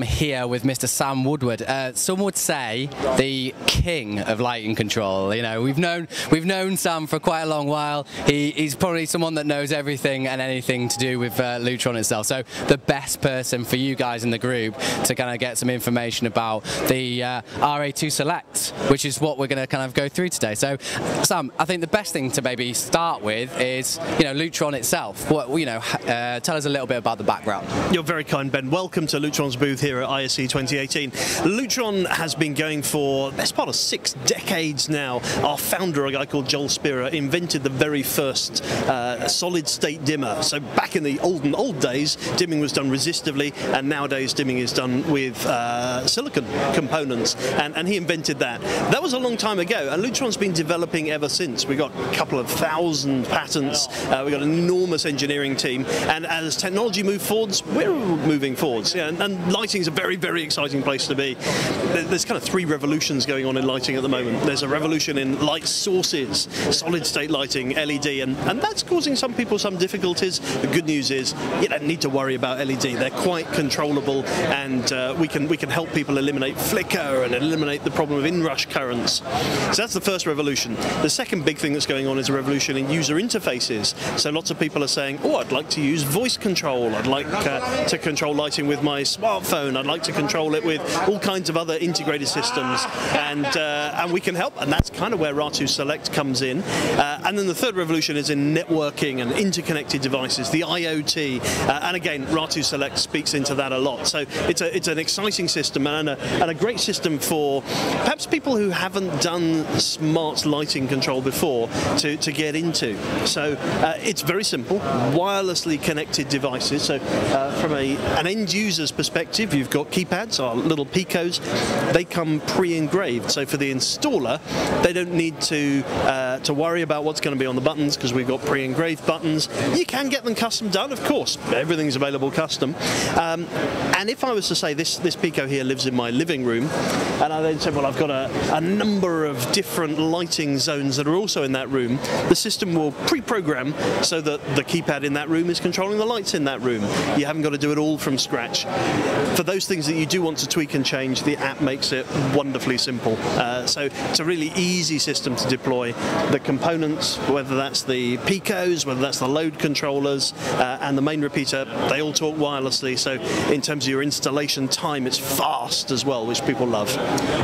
I'm here with Mr. Sam Woodward. Uh, some would say the king of lighting control. You know, we've known we've known Sam for quite a long while. He, he's probably someone that knows everything and anything to do with uh, Lutron itself. So the best person for you guys in the group to kind of get some information about the uh, RA2 Select, which is what we're going to kind of go through today. So, Sam, I think the best thing to maybe start with is you know Lutron itself. What you know, uh, tell us a little bit about the background. You're very kind, Ben. Welcome to Lutron's booth here at ISE 2018. Lutron has been going for best part of six decades now. Our founder, a guy called Joel Spira, invented the very first uh, solid state dimmer. So back in the olden old days, dimming was done resistively, and nowadays dimming is done with uh, silicon components. And, and he invented that. That was a long time ago, and Lutron's been developing ever since. We've got a couple of thousand patents. Uh, we got an enormous engineering team, and as technology moves forwards, we're moving forwards. Yeah, and, and lighting is a very, very exciting place to be. There's kind of three revolutions going on in lighting at the moment. There's a revolution in light sources, solid state lighting, LED, and, and that's causing some people some difficulties. The good news is you don't need to worry about LED. They're quite controllable, and uh, we can we can help people eliminate flicker and eliminate the problem of inrush currents. So that's the first revolution. The second big thing that's going on is a revolution in user interfaces. So lots of people are saying, oh, I'd like to use voice control. I'd like uh, to control lighting with my smartphone. I'd like to control it with all kinds of other integrated systems, and uh, and we can help. And that's kind of where RA2 Select comes in. Uh, and then the third revolution is in networking and interconnected devices, the IoT. Uh, and again, RA2 Select speaks into that a lot. So it's a it's an exciting system and a, and a great system for perhaps people who haven't done smart lighting control before to, to get into. So uh, it's very simple, wirelessly connected devices. So uh, from a, an end user's perspective, you've got keypads, our little Picos. They come pre-engraved. So for the installer, they don't need to uh, to worry about what's going to be on the buttons because we've got pre-engraved buttons. You can get them custom done, of course. Everything's available custom. Um, and if I was to say this this Pico here lives in my living room, and I then said, well, I've got a, a number of different lighting zones that are also in that room, the system will pre-program so that the keypad in that room is controlling the lights in that room. You haven't got to do it all from scratch. For those things that you do want to tweak and change, the app makes it wonderfully simple. Uh, so it's a really easy system to deploy. The components, whether that's the Picos, whether that's the load controllers, uh, and the main repeater, they all talk wirelessly. So in terms of your installation time, it's fast as well, which people love.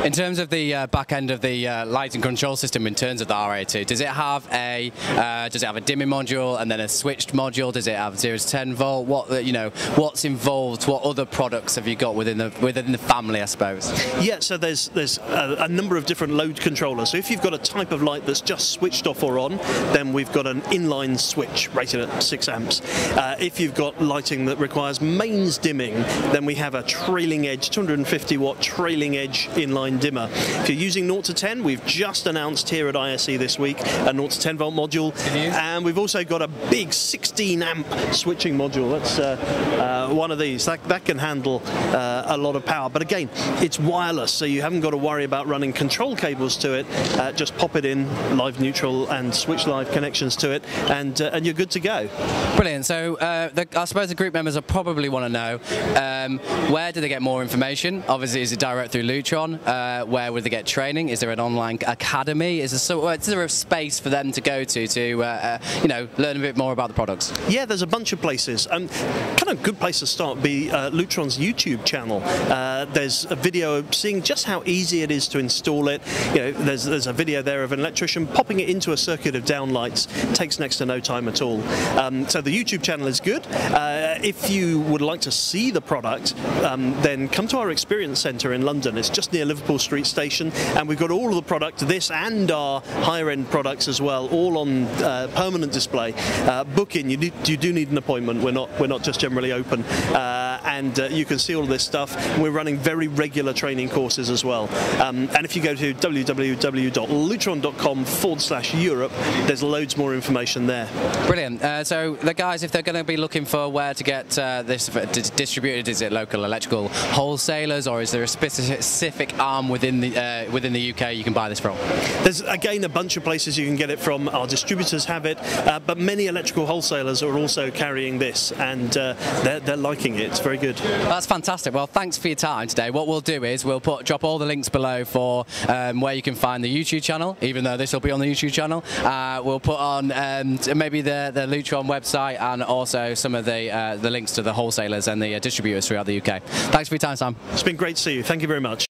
In terms of the uh, back end of the uh, lighting control system, in terms of the RA2, does it have a uh, does it have a dimming module and then a switched module? Does it have 0 to 10 volt? What you know, what's involved? What other products have you got within the within the family? I suppose. Yeah, so there's there's a, a, number of different load controllers. So if you've got a type of light that's just switched off or on, then we've got an inline switch rated at 6 amps. Uh, if you've got lighting that requires mains dimming, then we have a trailing edge, 250 watt trailing edge inline dimmer. If you're using 0 to 10, we've just announced here at ISE this week a 0 to 10 volt module, and we've also got a big 16 amp switching module. That's uh, uh, one of these. That, that can handle uh, a lot of power. But again, it's wireless, so you haven't got to worry about running control cables to it. Uh, just pop it in, live neutral, and switch live connections to it, and uh, and you're good to go. Brilliant. So uh, the, I suppose the group members will probably want to know um, where do they get more information? Obviously, is it direct through Lutron? Uh, where would they get training? Is there an online academy? Is there, so, is there a space for them to go to to uh, you know learn a bit more about the products? Yeah, there's a bunch of places. Um, kind of a good place to start be Lutron's YouTube channel. Uh, there's a video seeing just how easy it is to install it. You know, there's there's a video there of an electrician popping it into a circuit of downlights. Takes next to no time at all. Um, so the YouTube channel is good. Uh, if you would like to see the product, um, then come to our experience centre in London. It's just near Liverpool Street Station, and we've got all of the product, this and our higher end products as well, all on uh, permanent display. Uh, book in. You, need, you do need an appointment. We're not we're not just generally open, uh, and uh, you can see all of this stuff. We're running very regular training courses as well. Um, and if you go to www.lutron.com forward slash Europe, there's loads more information there. Brilliant. Uh, so the guys, if they're going to be looking for where to get uh, this distributed, is it local electrical wholesalers or is there a specific arm within the uh, within the UK you can buy this from? There's again a bunch of places you can get it from. Our distributors have it, uh, but many electrical wholesalers are also carrying this, and uh, they're, they're liking it. It's very very good. That's fantastic. Well, thanks for your time today. What we'll do is we'll put drop all the links below for um, where you can find the YouTube channel, even though this will be on the YouTube channel. Uh, we'll put on um, maybe the, the Lutron website and also some of the uh, the links to the wholesalers and the uh, distributors throughout the UK. Thanks for your time, Sam. It's been great to see you. Thank you very much.